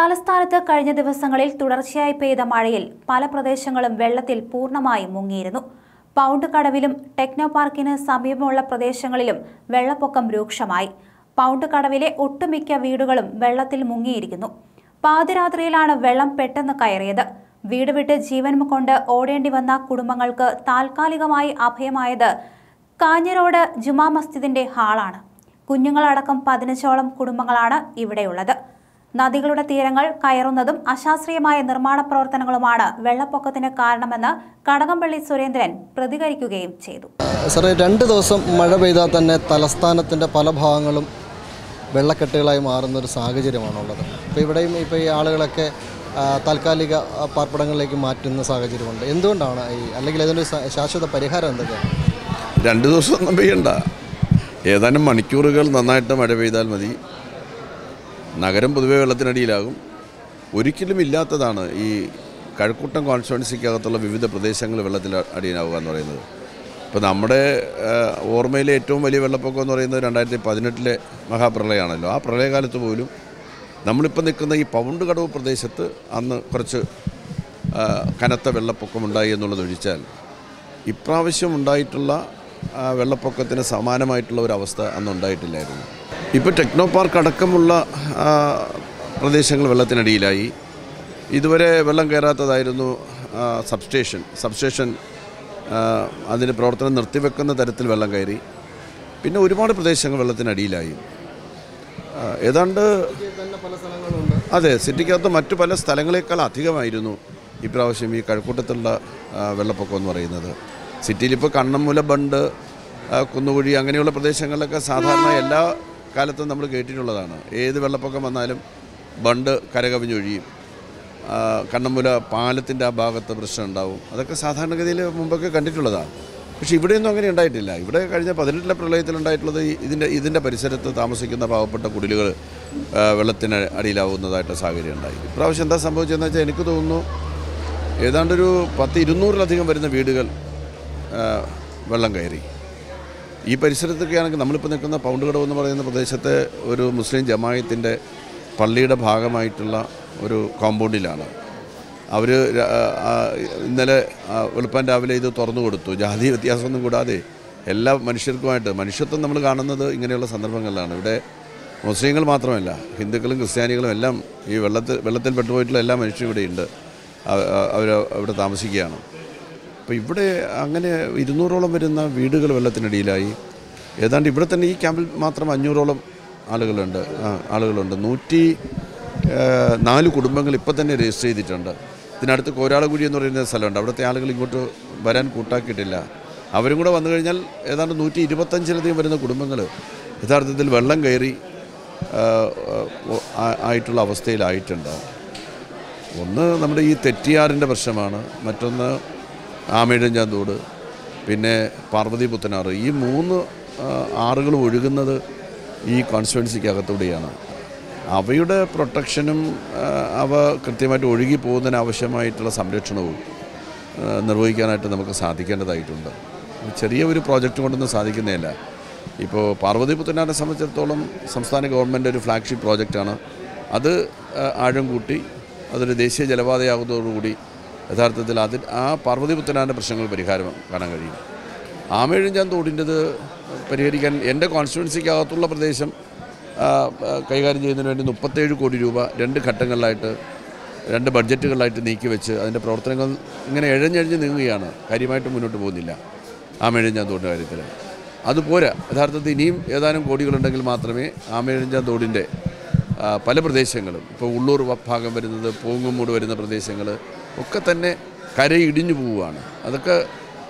തലസ്ഥാനത്ത് കഴിഞ്ഞ ദിവസങ്ങളിൽ തുടർച്ചയായി പെയ്ത മഴയിൽ പല പ്രദേശങ്ങളും വെള്ളത്തിൽ പൂർണമായി മുങ്ങിയിരുന്നു. പൗണ്ട് കടവിലും ടെക്നോ പാർക്കിന് സമീപമുള്ള പ്രദേശങ്ങളിലും വെള്ളപ്പൊക്കം രൂക്ഷമായി. പൗണ്ട് കടവിലെ ഒട്ടുമിക്ക വീടുകളും വെള്ളത്തിൽ മുങ്ങിയിരിക്കുന്നു. പാതിരാത്രിയിലാണ് വെള്ളം പെട്ടെന്ന് കയറിയത്. വീട് വിട്ട് ജീവൻ കൊണ്ട് ഓടേണ്ടി വന്ന കുടുംബങ്ങൾക്ക് താൽക്കാലികമായി അഭയമായത് കാഞ്ഞിരോട് ജുമാ മസ്ജിദിന്റെ ഹാളാണ്. കുഞ്ഞുങ്ങളടക്കം പതിനഞ്ചോളം കുടുംബങ്ങളാണ് ഇവിടെയുള്ളത്. നദികളുടെ തീരങ്ങൾ കയറുന്നതും അശാസ്ത്രീയമായ നിർമ്മാണ പ്രവർത്തനങ്ങളുമാണ് വെള്ളപ്പൊക്കത്തിന് കാരണമെന്ന് കടകംപള്ളി സുരേന്ദ്രൻ പ്രതികരിക്കുകയും ചെയ്തു. സാറേ രണ്ട് ദിവസം മഴ പെയ്താൽ തന്നെ തലസ്ഥാനത്തിന്റെ പല ഭാഗങ്ങളും വെള്ളക്കെട്ടുകളായി മാറുന്ന ഒരു സാഹചര്യമാണുള്ളത്. ഇപ്പോൾ ഇവിടെയും ഇപ്പോൾ ഈ ആളുകളൊക്കെ താൽക്കാലിക പാർപ്പിടങ്ങളിലേക്ക് മാറ്റുന്ന സാഹചര്യമുണ്ട്. എന്തുകൊണ്ടാണ് ഈ അല്ലെങ്കിൽ അതിന്റെ ശാശ്വത പരിഹാരം എന്തൊക്കെയാണ്? രണ്ട് ദിവസം ഒന്നും പെയ്യണ്ട. ഏതാനും മണിക്കൂറുകൾ നന്നായിട്ട് മഴ പെയ്താൽ മതി. നഗരം പൊതുവെ വെള്ളത്തിനടിയിലാകും. ഒരിക്കലും ഇല്ലാത്തതാണ് ഈ കഴക്കൂട്ടം കോൺസ്റ്റുവൻസിക്കകത്തുള്ള വിവിധ പ്രദേശങ്ങൾ വെള്ളത്തിൽ അടിയിലാവുക എന്ന് പറയുന്നത്. ഇപ്പോൾ നമ്മുടെ ഓർമ്മയിലെ ഏറ്റവും വലിയ വെള്ളപ്പൊക്കം എന്ന് പറയുന്നത് രണ്ടായിരത്തി പതിനെട്ടിലെ മഹാപ്രളയമാണല്ലോ. ആ പ്രളയകാലത്ത് പോലും നമ്മളിപ്പോൾ നിൽക്കുന്ന ഈ പൗണ്ട് കടവ് പ്രദേശത്ത് അന്ന് കുറച്ച് കനത്ത വെള്ളപ്പൊക്കം ഉണ്ടായി എന്നുള്ളത് ഒഴിച്ചാൽ ഇപ്രാവശ്യം ഉണ്ടായിട്ടുള്ള വെള്ളപ്പൊക്കത്തിന് സമാനമായിട്ടുള്ള ഒരു അവസ്ഥ അന്ന് ഉണ്ടായിട്ടില്ലായിരുന്നു. ഇപ്പോൾ ടെക്നോ പാർക്ക് അടക്കമുള്ള പ്രദേശങ്ങൾ വെള്ളത്തിനടിയിലായി. ഇതുവരെ വെള്ളം കയറാത്തതായിരുന്നു സബ്സ്റ്റേഷൻ സബ്സ്റ്റേഷൻ അതിന്റെ അതിന് പ്രവർത്തനം നിർത്തിവെക്കുന്ന തരത്തിൽ വെള്ളം കയറി. പിന്നെ ഒരുപാട് പ്രദേശങ്ങൾ വെള്ളത്തിനടിയിലായി. ഏതാണ്ട് അതെ സിറ്റിക്കകത്ത് മറ്റു പല സ്ഥലങ്ങളേക്കാൾ അധികമായിരുന്നു ഇപ്രാവശ്യം ഈ കഴക്കൂട്ടത്തുള്ള വെള്ളപ്പൊക്കം എന്ന് പറയുന്നത്. സിറ്റിയിലിപ്പോൾ കണ്ണമ്മൂല ബണ്ട് കുന്നുകുഴി അങ്ങനെയുള്ള പ്രദേശങ്ങളിലൊക്കെ സാധാരണ എല്ലാ കാലത്തും നമ്മൾ കേട്ടിട്ടുള്ളതാണ്. ഏത് വെള്ളപ്പൊക്കം വന്നാലും ബണ്ട് കരകവിഞ്ഞൊഴിയും കണ്ണമ്പുല പാലത്തിന്റെ ആ ഭാഗത്ത് പ്രശ്നം ഉണ്ടാവും. അതൊക്കെ സാധാരണഗതിയിൽ മുമ്പൊക്കെ കണ്ടിട്ടുള്ളതാണ്. പക്ഷേ ഇവിടെയൊന്നും അങ്ങനെ ഉണ്ടായിട്ടില്ല. ഇവിടെ കഴിഞ്ഞ പതിനെട്ടിലെ പ്രളയത്തിലുണ്ടായിട്ടുള്ളത് ഇതിന്റെ ഇതിന്റെ പരിസരത്ത് താമസിക്കുന്ന പാവപ്പെട്ട കുടിലുകൾ വെള്ളത്തിന് അടിയിലാവുന്നതായിട്ട് സാഹചര്യം ഉണ്ടായി. ഇപ്രാവശ്യം എന്താ സംഭവിച്ചതെന്ന് വെച്ചാൽ എനിക്ക് തോന്നുന്നു ഏതാണ്ടൊരു പത്ത് ഇരുന്നൂറിലധികം വരുന്ന വീടുകൾ വെള്ളം കയറി. ഈ പരിസരത്തൊക്കെ ആണെങ്കിൽ നമ്മളിപ്പോൾ നിൽക്കുന്ന പൗണ്ട് കടവ് എന്ന് പറയുന്ന പ്രദേശത്തെ ഒരു മുസ്ലിം ജമായത്തിന്റെ പള്ളിയുടെ ഭാഗമായിട്ടുള്ള ഒരു കോമ്പൗണ്ടിലാണ്. അവർ ഇന്നലെ വെളുപ്പം രാവിലെ ഇത് തുറന്നു കൊടുത്തു. ജാതി വ്യത്യാസമൊന്നും കൂടാതെ എല്ലാ മനുഷ്യർക്കുമായിട്ട് മനുഷ്യത്വം നമ്മൾ കാണുന്നത് ഇങ്ങനെയുള്ള സന്ദർഭങ്ങളിലാണ്. ഇവിടെ മുസ്ലിങ്ങൾ മാത്രമല്ല ഹിന്ദുക്കളും ക്രിസ്ത്യാനികളും എല്ലാം ഈ വെള്ളത്തിൽ വെള്ളത്തിൽ പെട്ടുപോയിട്ടുള്ള എല്ലാ മനുഷ്യരും ഇവിടെയുണ്ട്. അവർ അവിടെ താമസിക്കുകയാണ്. അപ്പോൾ ഇവിടെ അങ്ങനെ ഇരുന്നൂറോളം വരുന്ന വീടുകൾ വെള്ളത്തിനടിയിലായി. ഏതാണ്ട് ഇവിടെ തന്നെ ഈ ക്യാമ്പിൽ മാത്രം അഞ്ഞൂറോളം ആളുകളുണ്ട്. ആളുകളുണ്ട്. നൂറ്റി നാല് കുടുംബങ്ങൾ ഇപ്പം തന്നെ രജിസ്റ്റർ ചെയ്തിട്ടുണ്ട്. ഇതിനടുത്ത് കോരാളകുഴി എന്ന് പറയുന്ന സ്ഥലമുണ്ട്. അവിടുത്തെ ആളുകൾ ഇങ്ങോട്ട് വരാൻ കൂട്ടാക്കിയിട്ടില്ല. അവരും കൂടെ വന്നു കഴിഞ്ഞാൽ ഏതാണ്ട് നൂറ്റി ഇരുപത്തഞ്ചിലധികം വരുന്ന കുടുംബങ്ങൾ യഥാർത്ഥത്തിൽ വെള്ളം കയറി ആയിട്ടുള്ള അവസ്ഥയിലായിട്ടുണ്ട്. ഒന്ന് നമ്മുടെ ഈ തെറ്റിയാറിന്റെ പ്രശ്നമാണ്. മറ്റൊന്ന് ആമേഴഞ്ചാന്തോട് പിന്നെ പാർവതി പുത്തനാറ് ഈ മൂന്ന് ആറുകൾ ഒഴുകുന്നത് ഈ കോൺസ്റ്റുവൻസിക്കകത്തൂടെയാണ്. അവയുടെ പ്രൊട്ടക്ഷനും അവ കൃത്യമായിട്ട് ഒഴുകി പോകുന്നതിന് ആവശ്യമായിട്ടുള്ള സംരക്ഷണവും നിർവഹിക്കാനായിട്ട് നമുക്ക് സാധിക്കേണ്ടതായിട്ടുണ്ട്. ചെറിയ ഒരു പ്രോജക്റ്റ് കൊണ്ടൊന്നും സാധിക്കുന്നതല്ല ഇപ്പോൾ പാർവതി പുത്തനാറിനെ സംബന്ധിച്ചിടത്തോളം സംസ്ഥാന ഗവൺമെന്റ് ഒരു ഫ്ലാഗ്ഷിപ്പ് പ്രോജക്റ്റാണ്. അത് ആഴം കൂട്ടി അതൊരു ദേശീയ ജലപാതയാകുന്നതോടുകൂടി യഥാർത്ഥത്തിൽ അതിൽ ആ പാർവതി പുത്തനാറിന്റെ പ്രശ്നങ്ങൾ പരിഹാരം കാണാൻ കഴിയും. ആമേഴഞ്ചാൻ തോടിന്റെത് പരിഹരിക്കാൻ എന്റെ കോൺസ്റ്റിറ്റ്യുവൻസിക്കകത്തുള്ള പ്രദേശം കൈകാര്യം ചെയ്യുന്നതിന് വേണ്ടി മുപ്പത്തേഴ് കോടി രൂപ രണ്ട് ഘട്ടങ്ങളിലായിട്ട് രണ്ട് ബഡ്ജറ്റുകളിലായിട്ട് നീക്കി വെച്ച് അതിന്റെ പ്രവർത്തനങ്ങൾ ഇങ്ങനെ എഴഞ്ഞഴിഞ്ഞ് നീങ്ങുകയാണ്. കാര്യമായിട്ട് മുന്നോട്ട് പോകുന്നില്ല ആമേഴഞ്ചാൻ തോടിന്റെ കാര്യത്തിൽ അതുപോരാ യഥാർത്ഥത്തിൽ ഇനിയും ഏതാനും കോടികളുണ്ടെങ്കിൽ മാത്രമേ ആമേഴഞ്ചാൻ തോടിന്റെ പല പ്രദേശങ്ങളും ഇപ്പോൾ ഉള്ളൂർ ഭാഗം വരുന്നത് പൂങ്ങുമൂട് വരുന്ന പ്രദേശങ്ങൾ ഒക്കെ തന്നെ കരയിടിഞ്ഞു പോവുകയാണ്. അതൊക്കെ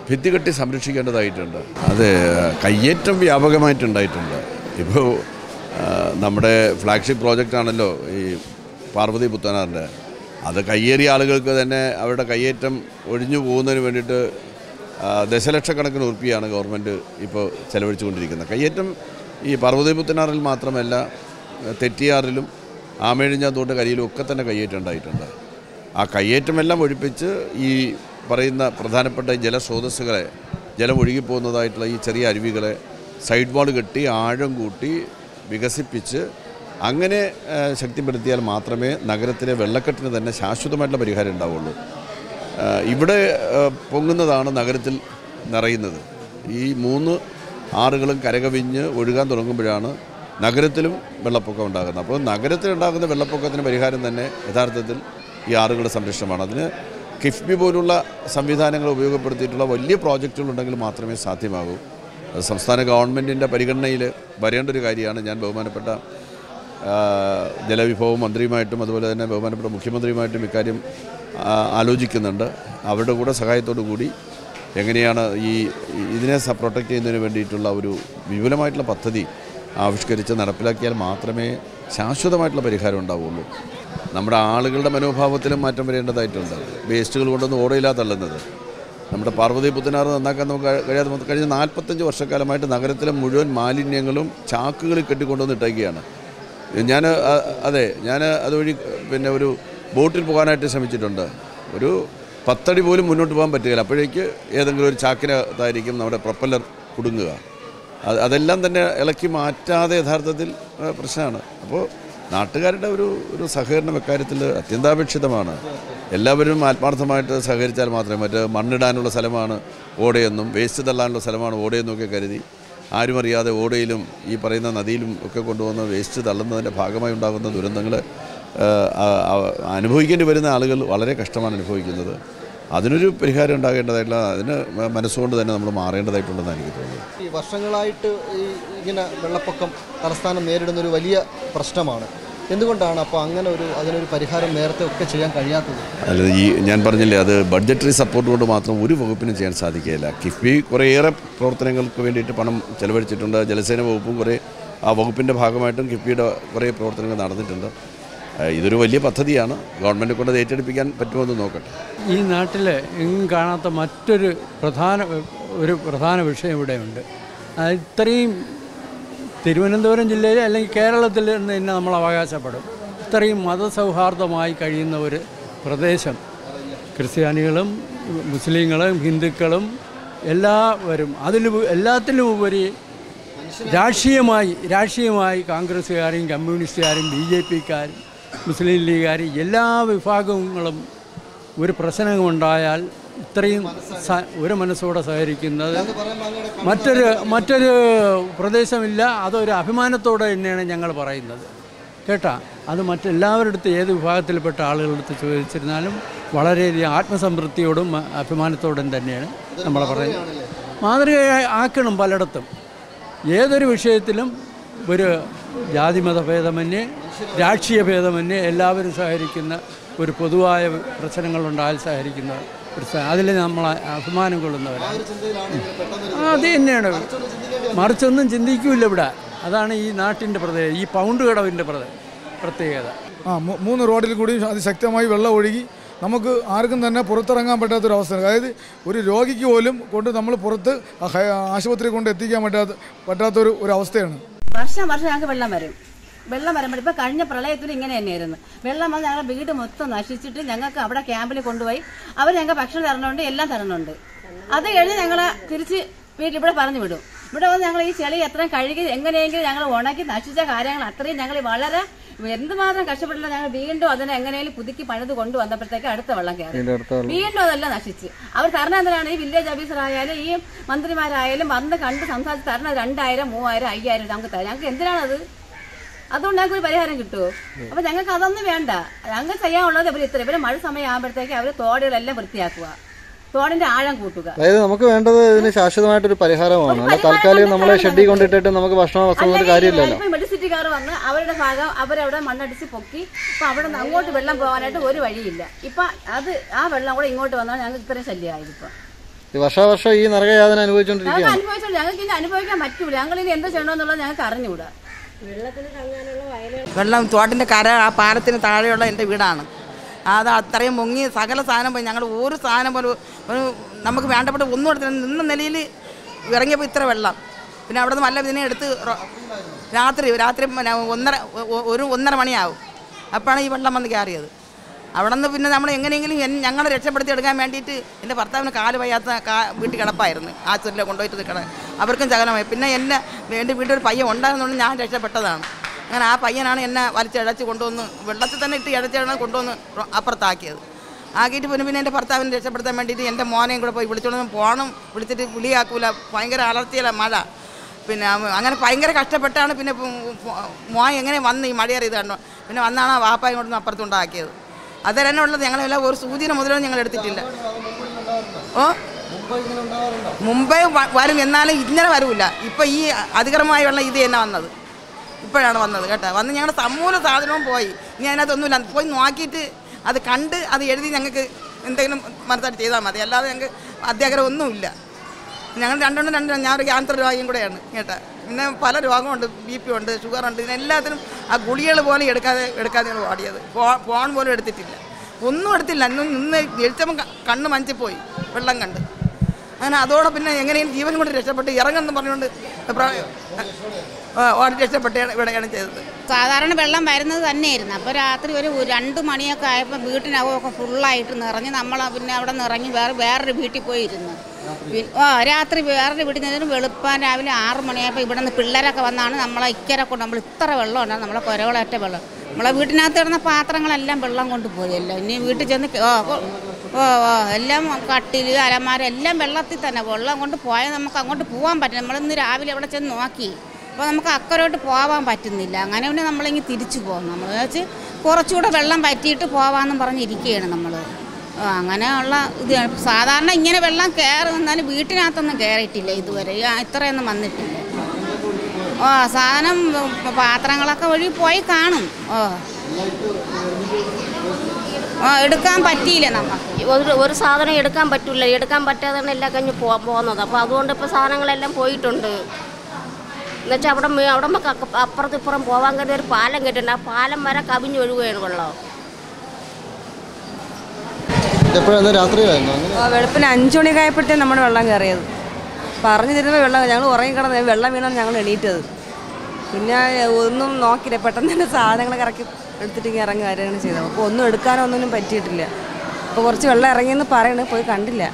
ഭിത്തികെട്ടി സംരക്ഷിക്കേണ്ടതായിട്ടുണ്ട്. അത് കയ്യേറ്റം വ്യാപകമായിട്ടുണ്ടായിട്ടുണ്ട്. ഇപ്പോൾ നമ്മുടെ ഫ്ലാഗ്ഷിപ്പ് പ്രോജക്റ്റ് ആണല്ലോ ഈ പാർവതി പുത്തനാറിന്റെ. അത് കയ്യേറിയ ആളുകൾക്ക് തന്നെ അവരുടെ കയ്യേറ്റം ഒഴിഞ്ഞു പോകുന്നതിന് വേണ്ടിയിട്ട് ദശലക്ഷക്കണക്കിന് ഉറുപ്പിയാണ് ഗവൺമെന്റ് ഇപ്പോൾ ചെലവഴിച്ചുകൊണ്ടിരിക്കുന്നത്. കയ്യേറ്റം ഈ പാർവതി പുത്തനാറിൽ മാത്രമല്ല തെറ്റിയാറിലും ആമേഴിഞ്ഞാത്തോട്ട് കരിയിലും ഒക്കെ തന്നെ കയ്യേറ്റം ഉണ്ടായിട്ടുണ്ട്. ആ കയ്യേറ്റമെല്ലാം ഒഴിപ്പിച്ച് ഈ പറയുന്ന പ്രധാനപ്പെട്ട ജലസ്രോതസ്സുകളെ ജലം ഒഴുകിപ്പോകുന്നതായിട്ടുള്ള ഈ ചെറിയ അരുവികളെ സൈഡ് വാൾ കെട്ടി ആഴം കൂട്ടി വികസിപ്പിച്ച് അങ്ങനെ ശക്തിപ്പെടുത്തിയാൽ മാത്രമേ നഗരത്തിലെ വെള്ളക്കെട്ടിന് തന്നെ ശാശ്വതമായിട്ടുള്ള പരിഹാരം ഉണ്ടാവുള്ളൂ. ഇവിടെ പൊങ്ങുന്നതാണ് നഗരത്തിൽ നിറയുന്നത്. ഈ മൂന്ന് ആറുകളും കരകവിഞ്ഞ് ഒഴുകാൻ തുടങ്ങുമ്പോഴാണ് നഗരത്തിലും വെള്ളപ്പൊക്കം ഉണ്ടാകുന്നത്. അപ്പോൾ നഗരത്തിലുണ്ടാകുന്ന വെള്ളപ്പൊക്കത്തിന് പരിഹാരം തന്നെ യഥാർത്ഥത്തിൽ ഈ ആറുകളുടെ സംരക്ഷണമാണ്. അതിന് കിഫ്ബി പോലുള്ള സംവിധാനങ്ങൾ ഉപയോഗപ്പെടുത്തിയിട്ടുള്ള വലിയ പ്രോജക്റ്റുകൾ ഉണ്ടെങ്കിൽ മാത്രമേ സാധ്യമാകൂ. സംസ്ഥാന ഗവൺമെന്റിന്റെ പരിഗണനയിൽ വരേണ്ട ഒരു കാര്യമാണ്. ഞാൻ ബഹുമാനപ്പെട്ട ജലവിഭവ മന്ത്രിയുമായിട്ടും അതുപോലെ തന്നെ ബഹുമാനപ്പെട്ട മുഖ്യമന്ത്രിയുമായിട്ടും ഇക്കാര്യം ആലോചിക്കുന്നുണ്ട്. അവരുടെ കൂടെ സഹായത്തോടു കൂടി എങ്ങനെയാണ് ഈ ഇതിനെ പ്രൊട്ടക്റ്റ് ചെയ്യുന്നതിന് വേണ്ടിയിട്ടുള്ള ഒരു വിപുലമായിട്ടുള്ള പദ്ധതി ആവിഷ്കരിച്ച് നടപ്പിലാക്കിയാൽ മാത്രമേ ശാശ്വതമായിട്ടുള്ള പരിഹാരം ഉണ്ടാവുള്ളൂ. നമ്മുടെ ആളുകളുടെ മനോഭാവത്തിലും മാറ്റം വരേണ്ടതായിട്ടുണ്ട്. വേസ്റ്റുകൾ കൊണ്ടൊന്നും ഓടയില്ലാ തള്ളുന്നത്. നമ്മുടെ പാർവതി പുത്തനാറ് നന്നാക്കാൻ നമുക്ക് കഴിയാതെ കഴിഞ്ഞ നാൽപ്പത്തഞ്ച് വർഷക്കാലമായിട്ട് നഗരത്തിലെ മുഴുവൻ മാലിന്യങ്ങളും ചാക്കുകളിൽ കെട്ടിക്കൊണ്ടുവന്ന് ഇട്ടേക്കുകയാണ്. ഞാൻ അതെ ഞാൻ അതുവഴി പിന്നെ ഒരു ബോട്ടിൽ പോകാനായിട്ട് ശ്രമിച്ചിട്ടുണ്ട്. ഒരു പത്തടി പോലും മുന്നോട്ട് പോകാൻ പറ്റുകയില്ല. അപ്പോഴേക്ക് ഏതെങ്കിലും ഒരു ചാക്കിനകത്തായിരിക്കും നമ്മുടെ പ്രൊപ്പല്ലർ കുടുങ്ങുക. അത് അതെല്ലാം തന്നെ ഇളക്കി മാറ്റാതെ യഥാർത്ഥത്തിൽ പ്രശ്നമാണ്. അപ്പോൾ നാട്ടുകാരുടെ ഒരു ഒരു സഹകരണം ഇക്കാര്യത്തിൽ അത്യന്താപേക്ഷിതമാണ്. എല്ലാവരും ആത്മാർത്ഥമായിട്ട് സഹകരിച്ചാൽ മാത്രമേ മറ്റേ മണ്ണിടാനുള്ള സ്ഥലമാണ് ഓടയെന്നും വേസ്റ്റ് തള്ളാനുള്ള സ്ഥലമാണ് ഓടയെന്നും ഒക്കെ കരുതി ആരും അറിയാതെ ഓടയിലും ഈ പറയുന്ന നദിയിലും ഒക്കെ കൊണ്ടുവന്ന് വേസ്റ്റ് തള്ളുന്നതിന്റെ ഭാഗമായി ഉണ്ടാകുന്ന ദുരന്തങ്ങൾ അനുഭവിക്കേണ്ടി വരുന്ന ആളുകൾ വളരെ കഷ്ടമാണ് അനുഭവിക്കുന്നത്. അതിനൊരു പരിഹാരം ഉണ്ടാകേണ്ടതായിട്ടുള്ള അതിന് മനസ്സുകൊണ്ട് തന്നെ നമ്മൾ മാറേണ്ടതായിട്ടുണ്ടെന്ന് എനിക്ക് തോന്നുന്നത് ഈ വർഷങ്ങളായിട്ട് ഈ ഇങ്ങനെ വെള്ളപ്പൊക്കം തലസ്ഥാനം നേരിടുന്ന ഒരു വലിയ പ്രശ്നമാണ്. എന്തുകൊണ്ടാണ് അപ്പോൾ അങ്ങനെ ഒരു അതിനൊരു പരിഹാരം നേരത്തെ ഒക്കെ ചെയ്യാൻ കഴിയാത്തത്? അല്ല ഈ ഞാൻ പറഞ്ഞില്ലേ അത് ബഡ്ജറ്ററി സപ്പോർട്ട് കൊണ്ട് മാത്രം ഒരു വകുപ്പിനും ചെയ്യാൻ സാധിക്കുകയില്ല. കിഫ്ബി കുറേയേറെ പ്രവർത്തനങ്ങൾക്ക് വേണ്ടിയിട്ട് പണം ചെലവഴിച്ചിട്ടുണ്ട്. ജലസേന വകുപ്പും കുറേ ആ വകുപ്പിന്റെ ഭാഗമായിട്ടും കിഫ്ബിയുടെ കുറേ പ്രവർത്തനങ്ങൾ നടന്നിട്ടുണ്ട്. ഇതൊരു വലിയ പദ്ധതിയാണ്. ഗവൺമെന്റ് കൊണ്ട് ഏറ്റെടുപ്പിക്കാൻ പറ്റുമെന്ന് നോക്കട്ടെ. ഈ നാട്ടിൽ എങ്ങും കാണാത്ത മറ്റൊരു പ്രധാന ഒരു പ്രധാന വിഷയം ഇവിടെയുണ്ട്. ഇത്രയും തിരുവനന്തപുരം ജില്ലയിൽ അല്ലെങ്കിൽ കേരളത്തിൽ നിന്ന് തന്നെ നമ്മൾ അവകാശപ്പെടും. ഇത്രയും മതസൗഹാർദ്ദമായി കഴിയുന്ന ഒരു പ്രദേശം ക്രിസ്ത്യാനികളും മുസ്ലിങ്ങളും ഹിന്ദുക്കളും എല്ലാവരും അതിൽ എല്ലാത്തിലും ഉപരി രാഷ്ട്രീയമായി രാഷ്ട്രീയമായി കോൺഗ്രസ്സുകാരും കമ്മ്യൂണിസ്റ്റുകാരും ബി ജെ പിക്കാരും മുസ്ലിം ലീഗുകാർ എല്ലാ വിഭാഗങ്ങളും ഒരു പ്രശ്നമുണ്ടായാൽ ഇത്രയും ഒരു മനസ്സോടെ സഹകരിക്കുന്നത്. മറ്റൊരു മറ്റൊരു പ്രദേശമില്ല. അതൊരു അഭിമാനത്തോടെ തന്നെയാണ് ഞങ്ങൾ പറയുന്നത്. കേട്ടാ? അത് മറ്റെല്ലാവരുടെ ഏത് വിഭാഗത്തിൽപ്പെട്ട ആളുകളുടെ അടുത്ത് ചോദിച്ചിരുന്നാലും വളരെയധികം ആത്മസംതൃപ്തിയോടും അഭിമാനത്തോടും തന്നെയാണ് നമ്മൾ പറയുന്നത്. മാതൃക ആക്കണം പലയിടത്തും. ഏതൊരു വിഷയത്തിലും ഒരു ജാതിമത ഭേദമന്യേ രാഷ്ട്രീയ ഭേദമന്യേ എല്ലാവരും സഹകരിക്കുന്ന ഒരു പൊതുവായ പ്രശ്നങ്ങളുണ്ടായാൽ സഹകരിക്കുന്ന ഒരു അതിൽ നമ്മൾ അഭിമാനം കൊള്ളുന്നവരാണ്. അത് തന്നെയാണ്. മറിച്ചൊന്നും ചിന്തിക്കൂല ഇവിടെ. അതാണ് ഈ നാട്ടിന്റെ പ്രത്യേകത ഈ പൗണ്ട് കടവിന്റെ പ്ര- പ്രത്യേകത. ആ മൂന്ന് റോഡിൽ കൂടി അതിശക്തമായി വെള്ളം ഒഴുകി നമുക്ക് ആർക്കും തന്നെ പുറത്തിറങ്ങാൻ പറ്റാത്തൊരവസ്ഥ അതായത് ഒരു രോഗിക്ക് പോലും കൊണ്ട് നമ്മൾ പുറത്ത് ആശുപത്രി കൊണ്ട് എത്തിക്കാൻ പറ്റാത്ത പറ്റാത്തൊരു ഒരു അവസ്ഥയാണ്. വർഷം വർഷം ഞങ്ങൾക്ക് വെള്ളം വരും. വെള്ളം വരുമ്പോൾ ഇപ്പൊ കഴിഞ്ഞ പ്രളയത്തിൽ ഇങ്ങനെ തന്നെയായിരുന്നു. വെള്ളം വന്ന് ഞങ്ങളുടെ വീട് മൊത്തം നശിച്ചിട്ട് ഞങ്ങൾക്ക് അവിടെ ക്യാമ്പിൽ കൊണ്ടുപോയി അവർ ഞങ്ങൾക്ക് ഭക്ഷണം തരണുണ്ട് എല്ലാം തരണുണ്ട്. അത് കഴിഞ്ഞ് ഞങ്ങളെ തിരിച്ച് വീട്ടിൽ ഇവിടെ പറഞ്ഞു വിടും. ഇവിടെ വന്ന് ഞങ്ങൾ ഈ ചെളി എത്രയും കഴുകി എങ്ങനെയെങ്കിലും ഞങ്ങൾ ഉണക്കി നശിച്ച കാര്യങ്ങൾ അത്രയും ഞങ്ങൾ വളരെ എന്തുമാത്രം കഷ്ടപ്പെട്ടില്ല ഞങ്ങൾ വീണ്ടും അതിനെ എങ്ങനെയും പുതുക്കി പണിത് കൊണ്ടുവന്നപ്പോഴത്തേക്ക് അടുത്ത വെള്ളം കയറി. വീണ്ടും അതെല്ലാം നശിച്ച്. അവർ തരണം എന്തിനാണ് ഈ വില്ലേജ് ഓഫീസറായാലും ഈ മന്ത്രിമാരായാലും വന്ന് കണ്ട് സംസാരിച്ച് തരണം രണ്ടായിരം മൂവായിരം അയ്യായിരം നമുക്ക് തരാം. ഞങ്ങൾക്ക് എന്തിനാണത്? അതുകൊണ്ട് ഞങ്ങൾക്ക് ഒരു പരിഹാരം കിട്ടുമോ? അപ്പൊ ഞങ്ങൾക്ക് അതൊന്നും വേണ്ട. ഞങ്ങൾ ചെയ്യാനുള്ളത് ഇവർ ഇത്ര. ഇവർ മഴ സമയം ആകുമ്പോഴത്തേക്ക് അവർ തോടുകളെല്ലാം വൃത്തിയാക്കുക. തോടിന്റെ ആഴം കൂട്ടുക. അതായത് നമുക്ക് വേണ്ടത് ഇതിന് ശാശ്വതമായിട്ടൊരു പരിഹാരമാണ്. അല്ല താൽക്കാലികം നമ്മളെ ഷെഡി കൊണ്ടിട്ടിട്ട് നമുക്ക് ഭക്ഷണം ഒരു കാര്യമില്ലല്ലോ. മെഡിസിറ്റിക്കാർ വന്ന് അവരുടെ ഭാഗം അവരവിടെ മണ്ണടിച്ച് പൊക്കി ഇപ്പൊ അവിടെ നിന്ന് അങ്ങോട്ട് വെള്ളം പോകാനായിട്ട് ഒരു വഴിയില്ല. ഇപ്പൊ അത് ആ വെള്ളം കൂടെ ഇങ്ങോട്ട് വന്നാൽ ഞങ്ങൾക്ക് ഇത്രയും ശല്യമായിരിക്കും വർഷാവർഷം ഈ നരകയാതന ഞങ്ങൾക്ക് അനുഭവിച്ചുകൊണ്ടിരിക്കുകയാണ് അനുഭവിച്ചോണ്ട് ഞങ്ങൾക്ക് ഇനി അനുഭവിക്കാൻ പറ്റൂല. ഞങ്ങൾ ഇനി എന്ത് ചെയ്യണമെന്നുള്ളത് ഞങ്ങൾക്ക് അറിഞ്ഞുകൂടാ. വെള്ളം തോട്ടിന്റെ കര ആ പാലത്തിന് താഴെയുള്ള എന്റെ വീടാണ്. അത് അത്രയും മുങ്ങി സകല സാധനം പോയി. ഞങ്ങൾ ഒരു സാധനം പോലും ഒരു നമുക്ക് വേണ്ടപ്പെട്ട ഒന്നും എടുത്തില്ല. നിന്ന നിലയിൽ ഇറങ്ങിയപ്പോൾ ഇത്ര വെള്ളം. പിന്നെ അവിടെ നിന്ന് വല്ല ഇതിനെ എടുത്ത് രാത്രി രാത്രി ഒന്നര ഒരു ഒന്നര മണിയാവും. അപ്പോഴാണ് ഈ വെള്ളം വന്ന് കയറിയത്. അവിടെ നിന്ന് പിന്നെ നമ്മൾ എങ്ങനെയെങ്കിലും ഞങ്ങളെ രക്ഷപ്പെടുത്തി എടുക്കാൻ വേണ്ടിയിട്ട് എന്റെ ഭർത്താവിന് കാൽ വയ്യാത്ത കാ വീട്ടിൽ കിടപ്പായിരുന്നു. ആശുപത്രിയിൽ കൊണ്ടുപോയിട്ട് കിട അവർക്കും ചകലമായി പിന്നെ എന്നെ എന്റെ വീട്ടിൽ ഒരു പയ്യൻ ഉണ്ടായിരുന്നുകൊണ്ട് ഞാൻ രക്ഷപ്പെട്ടതാണ്. അങ്ങനെ ആ പയ്യനാണ് എന്നെ വലിച്ചിഴച്ച് കൊണ്ടുവന്ന് വെള്ളത്തിൽ തന്നെ ഇട്ട് ഇഴച്ചാണ് കൊണ്ടുവന്ന് അപ്പുറത്താക്കിയത്. ആക്കിയിട്ട് പിന്നെ പിന്നെ എന്റെ ഭർത്താവിനെ രക്ഷപ്പെടുത്താൻ വേണ്ടിയിട്ട് എന്റെ മോനെയും കൂടെ പോയി വിളിച്ചോണ്ട് പോകണം വിളിച്ചിട്ട് വിളിയാക്കൂല. ഭയങ്കര അലർച്ചയില്ല മഴ. പിന്നെ അങ്ങനെ ഭയങ്കര കഷ്ടപ്പെട്ടാണ് പിന്നെ മോൻ എങ്ങനെ വന്ന് ഈ മഴയറിയത് കണ്ടോ? പിന്നെ വന്നാണ് ആ വാപ്പായും കൊണ്ടൊന്ന് അപ്പുറത്തുണ്ടാക്കിയത് അത് തന്നെ ഉള്ളത്. ഞങ്ങളെല്ലാം ഒരു സൂചന മുതലും ഞങ്ങൾ എടുത്തിട്ടില്ല. ഓ? മുംബൈ വരും. എന്നാലും ഇങ്ങനെ വരൂല. ഇപ്പം ഈ അധികമായുള്ള ഇത് തന്നെ വന്നത്. ഇപ്പോഴാണ് വന്നത് കേട്ടോ. വന്ന് ഞങ്ങളുടെ സമൂല സാധനവും പോയി. ഇനി അതിനകത്തൊന്നുമില്ല. പോയി നോക്കിയിട്ട് അത് കണ്ട് അത് എഴുതി ഞങ്ങൾക്ക് എന്തെങ്കിലും മനസ്സായിട്ട് ചെയ്താൽ മതി. അല്ലാതെ ഞങ്ങൾക്ക് അത്യാഗ്രഹം ഒന്നുമില്ല. ഞങ്ങൾ രണ്ടെണ്ണം രണ്ടെണ്ണം ഞാൻ ഒരു ക്യാൻസർ രോഗിയും കൂടെയാണ് കേട്ടോ. പിന്നെ പല രോഗമുണ്ട്. ബി പി ഉണ്ട് ഷുഗർ ഉണ്ട്. ഇതിനെല്ലാത്തിനും ആ ഗുളികൾ പോലും എടുക്കാതെ എടുക്കാതെ ഞങ്ങൾ ഓടിയത് ഫോൺ പോലും എടുത്തിട്ടില്ല. ഒന്നും എടുത്തില്ല. ഇന്ന് നിന്ന് എഴുത്തപ്പം കണ്ണ് മഞ്ചിപ്പോയി വെള്ളം കണ്ട്. അങ്ങനെ അതോടെ പിന്നെ എങ്ങനെയും ജീവൻ കൊണ്ട് രക്ഷപ്പെട്ട് ഇറങ്ങുമെന്ന് പറഞ്ഞുകൊണ്ട് ഓടി രക്ഷപ്പെട്ട് ഇവിടെയാണ് ചെയ്തത്. സാധാരണ വെള്ളം വരുന്നത് തന്നെയായിരുന്നു. അപ്പോൾ രാത്രി ഒരു രണ്ട് മണിയൊക്കെ ആയപ്പോൾ വീട്ടിനകമൊക്കെ ഫുള്ളായിട്ട് നിറഞ്ഞ് നമ്മൾ പിന്നെ അവിടെ നിറഞ്ഞ് ഇറങ്ങി വേറെ വേറൊരു വീട്ടിൽ പോയി ഇരുന്നു പി- ആ രാത്രി വേറൊരു വീട്ടിൽ നിന്ന് വെളുപ്പാൻ രാവിലെ ആറ് മണിയായപ്പോൾ ഇവിടെ നിന്ന് പിള്ളേരൊക്കെ വന്നാണ് നമ്മളെ ഇക്കരെ കൊണ്ട് നമ്മൾ ഇത്ര വെള്ളം ഉണ്ടാകും നമ്മളെ കുരകളേറ്റ വെള്ളം. നമ്മളെ വീട്ടിനകത്ത് കിടന്ന പാത്രങ്ങളെല്ലാം വെള്ളം കൊണ്ടുപോയല്ലോ ഇനി വീട്ടിൽ ചെന്ന് എല്ലാം കട്ടിൽ അലമാര എല്ലാം വെള്ളത്തിൽ തന്നെ. വെള്ളം കൊണ്ട് പോയാൽ നമുക്ക് അങ്ങോട്ട് പോകാൻ പറ്റില്ല. നമ്മളിന്ന് രാവിലെ അവിടെ ചെന്ന് നോക്കി. അപ്പോൾ നമുക്ക് അക്കരോട്ട് പോകാൻ പറ്റുന്നില്ല. അങ്ങനെ പിന്നെ നമ്മളിങ്ങനെ തിരിച്ചു പോകും നമ്മൾ വെച്ച് കുറച്ചുകൂടെ വെള്ളം പറ്റിയിട്ട് പോകാമെന്നും പറഞ്ഞിരിക്കുകയാണ് നമ്മൾ അങ്ങനെയുള്ള ഇത്. സാധാരണ ഇങ്ങനെ വെള്ളം കയറി വന്നാലും വീട്ടിനകത്തൊന്നും കയറിയിട്ടില്ല ഇതുവരെ. ഇത്രയൊന്നും വന്നിട്ടില്ല. ഓ സാധനം പാത്രങ്ങളൊക്കെ വഴി പോയി കാണും. ഓ. എടുക്കാൻ പറ്റിയില്ല നമുക്ക് ഒരു ഒരു സാധനം എടുക്കാൻ പറ്റില്ല എടുക്കാൻ പറ്റാതെയാണ് എല്ലാം കഴിഞ്ഞ് പോ പോകുന്നത് അപ്പോൾ അതുകൊണ്ട് ഇപ്പോൾ സാധനങ്ങളെല്ലാം പോയിട്ടുണ്ട്. എന്നുവെച്ചാൽ അവിടെ അവിടെ നമുക്ക് അപ്പുറത്തിപ്പുറം ഇപ്പുറം പോകാൻ കരുതി ഒരു പാലം കെട്ടിട്ടുണ്ട്. ആ പാലം വരെ കവിഞ്ഞൊഴുകുകയാണ് വെള്ളം. വെളുപ്പിന് അഞ്ചു മണിയൊക്കെ ആയപ്പോഴത്തേക്കും നമ്മുടെ വെള്ളം കയറിയത്. പറഞ്ഞു തരുമ്പോൾ വെള്ളം ഞങ്ങൾ ഉറങ്ങി കിടന്ന് വെള്ളം വീണാണ് ഞങ്ങൾ എണീറ്റത്. പിന്നെ ഒന്നും നോക്കില്ല പെട്ടെന്ന് തന്നെ സാധനങ്ങളൊക്കെ ഇറക്കി എടുത്തിട്ട് ഇങ്ങനെ ഇറങ്ങി വരികയാണ് ചെയ്തത് അപ്പോൾ ഒന്നും എടുക്കാനോ ഒന്നിനും പറ്റിയിട്ടില്ല. അപ്പോൾ കുറച്ച് വെള്ളം ഇറങ്ങിയെന്ന് പറയണേ പോയി കണ്ടില്ല.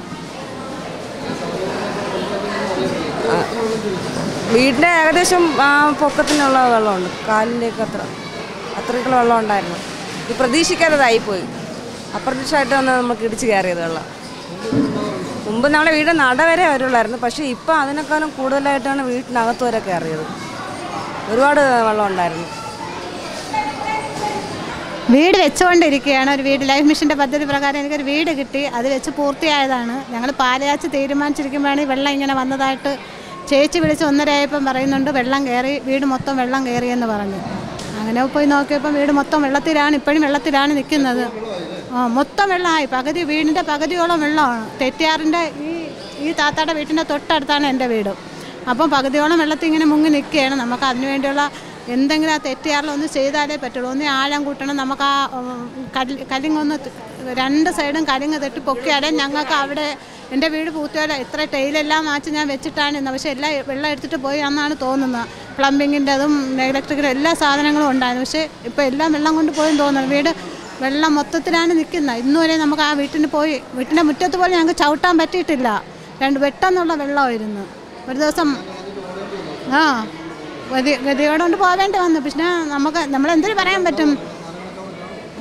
വീടിന്റെ ഏകദേശം പൊക്കത്തിനുള്ള വെള്ളമുണ്ട്. കാലിന്റെയൊക്കെ അത്ര അത്രയ്ക്കുള്ള വെള്ളം ഉണ്ടായിരുന്നു. ഇത് പ്രതീക്ഷിക്കാത്തതായിപ്പോയി അപ്രതീക്ഷമായിട്ട് വന്ന് നമുക്ക് ഇടിച്ച് കയറിയത് വെള്ളം. മുമ്പ് നമ്മുടെ വീട് നട വരെ വരുള്ളായിരുന്നു. പക്ഷേ ഇപ്പം അതിനേക്കാളും കൂടുതലായിട്ടാണ് വീട്ടിനകത്ത് വരെ കയറിയത്. ഒരുപാട് വെള്ളം ഉണ്ടായിരുന്നു. വീട് വെച്ചുകൊണ്ടിരിക്കുകയാണ് ഒരു വീട് ലൈഫ് മിഷന്റെ പദ്ധതി പ്രകാരം എനിക്കൊരു വീട് കിട്ടി. അത് വെച്ച് പൂർത്തിയായതാണ്. ഞങ്ങൾ പാലയാച്ച് തീരുമാനിച്ചിരിക്കുമ്പോഴാണ് വെള്ളം ഇങ്ങനെ വന്നതായിട്ട് ചേച്ചി വിളിച്ച് ഒന്നരയായപ്പം പറയുന്നുണ്ട് വെള്ളം കയറി വീട് മൊത്തം വെള്ളം കയറിയെന്ന് പറഞ്ഞു. അങ്ങനെ പോയി നോക്കിയപ്പം വീട് മൊത്തം വെള്ളത്തിലാണ് ഇപ്പോഴും വെള്ളത്തിലാണ് നിൽക്കുന്നത്. ആ മൊത്തം വെള്ളമായി. പകുതി വീടിന്റെ പകുതിയോളം വെള്ളമാണ്. തെറ്റിയാറിന്റെ ഈ ഈ താത്താടെ വീട്ടിന്റെ തൊട്ടടുത്താണ് എന്റെ വീട്. അപ്പം പകുതിയോളം വെള്ളത്തിൽ ഇങ്ങനെ മുങ്ങി നിൽക്കുകയാണ്. നമുക്ക് അതിനു വേണ്ടിയുള്ള എന്തെങ്കിലും ആ തെറ്റിയാറിലൊന്ന് ചെയ്താലേ പറ്റുള്ളൂ. ഒന്ന് ആഴം കൂട്ടണം. നമുക്ക് ആ കല്ല് രണ്ട് സൈഡും കലിങ്ങ് തെട്ടി പൊക്കിയാലേ ഞങ്ങൾക്ക് അവിടെ എന്റെ വീട് പൂത്തോല ഇത്ര ടൈലെല്ലാം മാറ്റി ഞാൻ വെച്ചിട്ടാണ് ഇന്ന് പക്ഷേ എല്ലാം വെള്ളം എടുത്തിട്ട് പോയി എന്നാണ് തോന്നുന്നത്. പ്ലംബിങ്ങിന്റെതും ഇലക്ട്രിക്കലും എല്ലാ സാധനങ്ങളും ഉണ്ടായിരുന്നു. പക്ഷേ ഇപ്പോൾ എല്ലാം വെള്ളം കൊണ്ട് പോയെന്ന് തോന്നുന്നു. വീട് വെള്ളം മൊത്തത്തിലാണ് നിൽക്കുന്നത്. ഇന്നുവരെ നമുക്ക് ആ വീട്ടിന് പോയി വീട്ടിന്റെ മുറ്റത്ത് പോലും ഞങ്ങൾക്ക് ചവിട്ടാൻ പറ്റിയിട്ടില്ല. രണ്ട് വെട്ടെന്നുള്ള വെള്ളമായിരുന്നു. ഒരു ദിവസം ആ. ഗതി ഗതിയോടെ കൊണ്ട് പോവേണ്ടി വന്നു. പിന്നെ നമുക്ക് നമ്മൾ എന്തിനു പറയാൻ പറ്റും?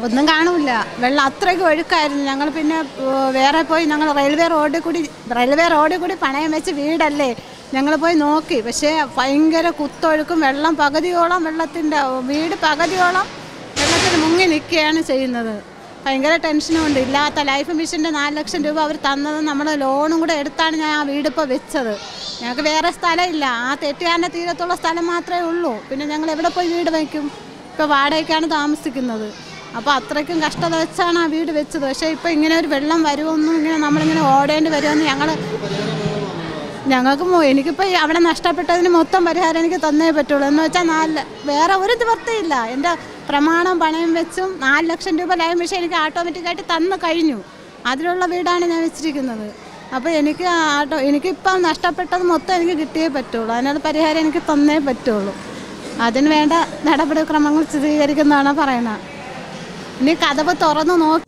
ഒന്നും കാണൂല വെള്ളം അത്രയ്ക്ക് ഒഴുക്കായിരുന്നു. ഞങ്ങൾ പിന്നെ വേറെ പോയി ഞങ്ങൾ റെയിൽവേ റോഡിൽ കൂടി റെയിൽവേ റോഡിൽ കൂടി പണയം വെച്ച് വീടല്ലേ? ഞങ്ങൾ പോയി നോക്കി. പക്ഷേ ഭയങ്കര കുത്തൊഴുക്കും വെള്ളം പകുതിയോളം വെള്ളത്തിന്റെ വീട് പകുതിയോളം വെള്ളത്തിൽ മുങ്ങി നിൽക്കുകയാണ് ചെയ്യുന്നത്. ഭയങ്കര ടെൻഷനും ഉണ്ട് ഇല്ലാത്ത ലൈഫ് മിഷന്റെ നാല് ലക്ഷം രൂപ അവർ തന്നത് നമ്മൾ ലോണും കൂടെ എടുത്താണ് ഞാൻ ആ വീടിപ്പോൾ വെച്ചത്. ഞങ്ങൾക്ക് വേറെ സ്ഥലമില്ല. ആ തെറ്റുകാരന്റെ തീരത്തുള്ള സ്ഥലം മാത്രമേ ഉള്ളൂ. പിന്നെ ഞങ്ങൾ എവിടെ പോയി വീട് വയ്ക്കും? ഇപ്പോൾ വാടകയ്ക്കാണ് താമസിക്കുന്നത്. അപ്പോൾ അത്രയ്ക്കും കഷ്ടത വെച്ചാണ് ആ വീട് വെച്ചത്. പക്ഷേ ഇപ്പോൾ ഇങ്ങനെ ഒരു വെള്ളം വരുമെന്നും ഇങ്ങനെ നമ്മളിങ്ങനെ ഓടേണ്ടി വരുമെന്ന് ഞങ്ങൾ ഞങ്ങൾക്ക് എനിക്കിപ്പോൾ അവിടെ നഷ്ടപ്പെട്ടതിന് മൊത്തം പരിഹാരം എനിക്ക് തന്നേ പറ്റുള്ളൂ. എന്ന് വെച്ചാൽ നാല് വേറെ ഒരു നിവർത്തിയില്ല. എന്റെ പ്രമാണം പണയം വെച്ചും നാല് ലക്ഷം രൂപ ലൈഫ് വെച്ച് എനിക്ക് ഓട്ടോമാറ്റിക്കായിട്ട് തന്നു കഴിഞ്ഞു. അതിലുള്ള വീടാണ് ഞാൻ വെച്ചിരിക്കുന്നത്. അപ്പോൾ എനിക്ക് ആട്ടോ എനിക്കിപ്പം നഷ്ടപ്പെട്ടത് മൊത്തം എനിക്ക് കിട്ടിയേ പറ്റുള്ളൂ. അതിനുള്ള പരിഹാരം എനിക്ക് തന്നേ പറ്റുള്ളൂ. അതിന് വേണ്ട നടപടിക്രമങ്ങൾ സ്ഥിരീകരിക്കുന്നതാണ് പറയുന്നത്. ഇനി കഥവ് തുറന്ന് നോക്കി